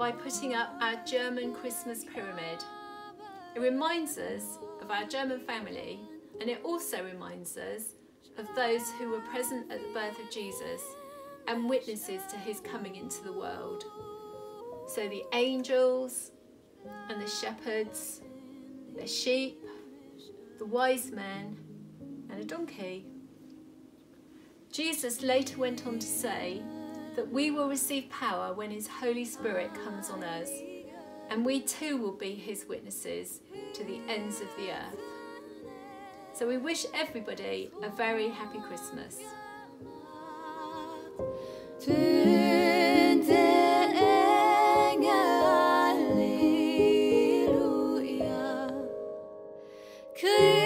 by putting up our German Christmas pyramid. It reminds us of our German family and it also reminds us of those who were present at the birth of Jesus and witnesses to his coming into the world. So the angels and the shepherds, the sheep, the wise men, and a donkey. Jesus later went on to say that we will receive power when His Holy Spirit comes on us, and we too will be His witnesses to the ends of the earth. So we wish everybody a very happy Christmas. Could